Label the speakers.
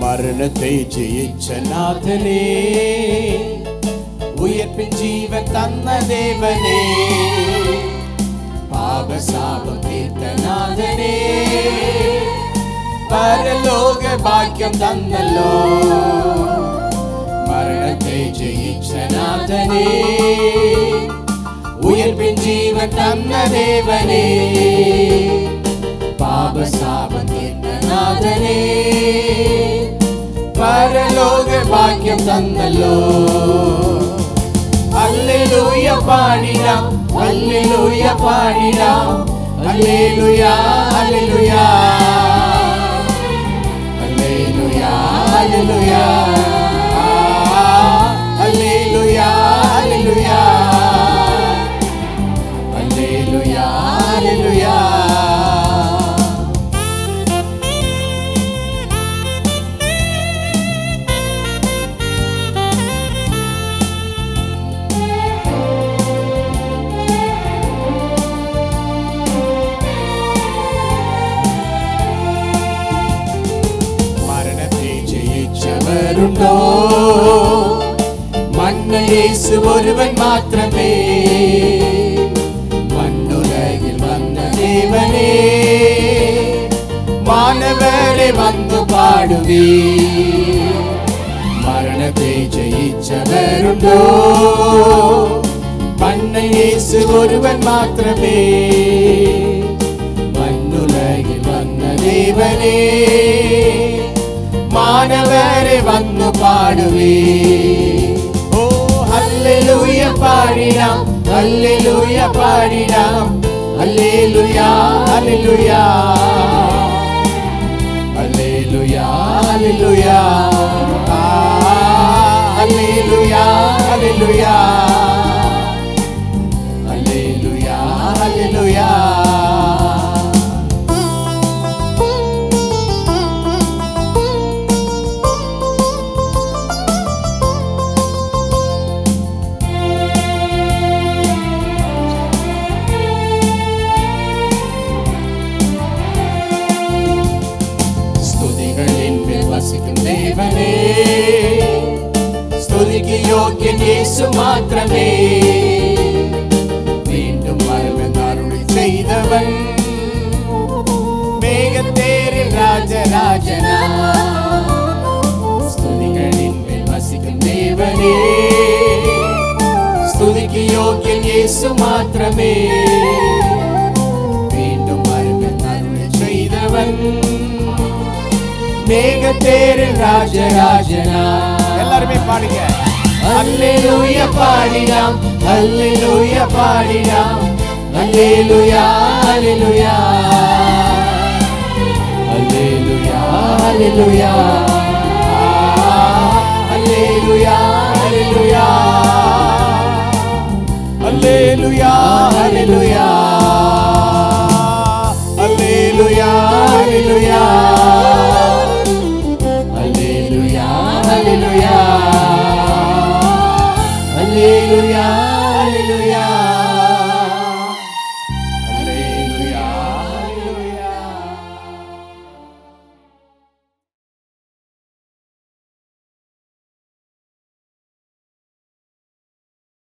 Speaker 1: മരണത്തെ ജയിച്ച നാഥനെ ഉയർപ്പിൻ ജീവൻ തന്ന ദേവനെ പാപശാപം തീർത്തനാഥനെ പരലോക ഭാഗ്യം തന്നല്ലോ. മരണത്തെ ജയിച്ച നാഥനെ ഉയർപ്പിൻ ജീവൻ തന്ന ദേവനെ പാപശാപം തീർത്തനാഥനെ പരലോക ഭാഗ്യം തന്നല്ലോ. അല്ലേലൂയ പാടിനാം അല്ലേലൂയ പാടിനാം അല്ലേലൂയ അല്ലേലൂയ ജയിച്ചവരുണ്ടോ മണ്ണ് യേശു ഒരുവൻ മാത്രമേ. മണ്ണുലകിൽ വന്ന ദേവനേ മാനവരെ വന്നു പാടുവേ. മരണത്തെ ജയിച്ചവരുണ്ടോ? മണ്ണ് യേശു ഒരുവൻ മാത്രമേ. മണ്ണുലകിൽ വന്ന ദേവനേ മാനവരെ വന്നു പാടുവേ ഓ ഹല്ലേലൂയ പാടിടാം ഹല്ലേലൂയ പാടിടാം ഹല്ലേലൂയ ഹല്ലേലൂയ ഹല്ലേലൂയ ഹല്ലേലൂയ இயேசு மாத்திரமே. மீண்டும் மரண அருளி செய்தவன். மேகத்தேரில் ராஜராஜனா. ஸ்துதிகளின் மேல் வசிக்கும் தேவனே. ஸ்துதிக்கு யோக்கியன் இயேசு மாத்திரமே. மீண்டும் மரண அருளி செய்தவன். மேகத்தேரில் ராஜராஜனா. எல்லாருமே பாடுங்க. அல்லேலூயா பாடிடாம் அல்லேலூயா பாடிடாம் அல்லேலூயா அல்லேலூயா அல்லேலூயா அல்லேலூயா அல்லேலூயா அல்லேலூயா அல்லேலூயா அல்லேலூயா Yeah.